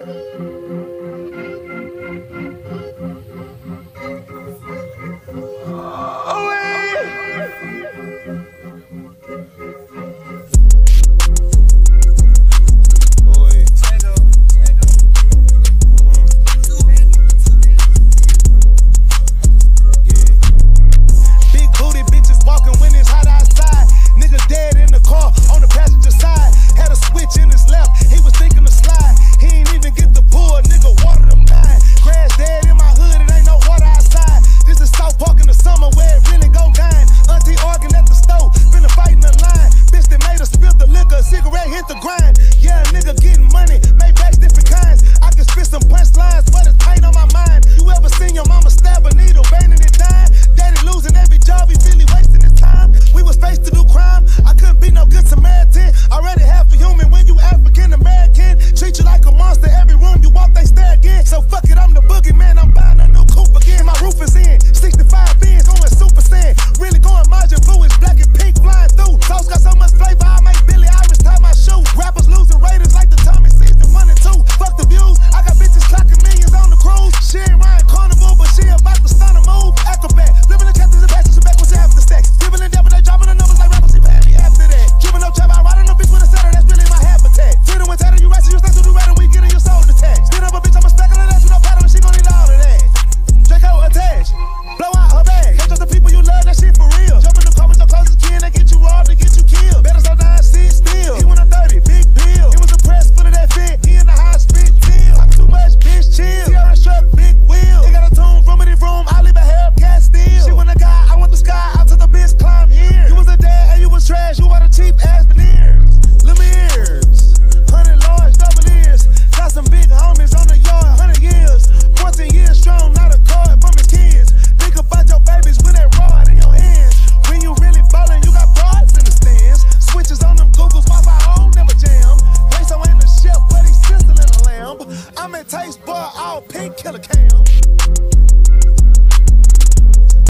Música all pink killer cam.